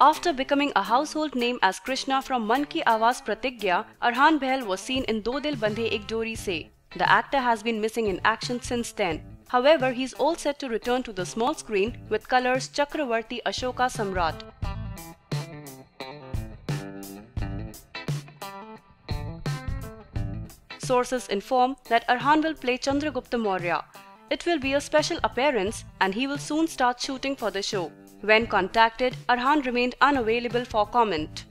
After becoming a household name as Krishna from Mann Ki Awaaz Pratigya, Arhaan Behll was seen in Do Dil Bandhe Ek Dori Se. The actor has been missing in action since then. However, he's all set to return to the small screen with colors Chakravarti Ashoka Samrat. Sources inform that Arhaan will play Chandragupta Maurya. It will be a special appearance and he will soon start shooting for the show. When contacted, Arhaan remained unavailable for comment.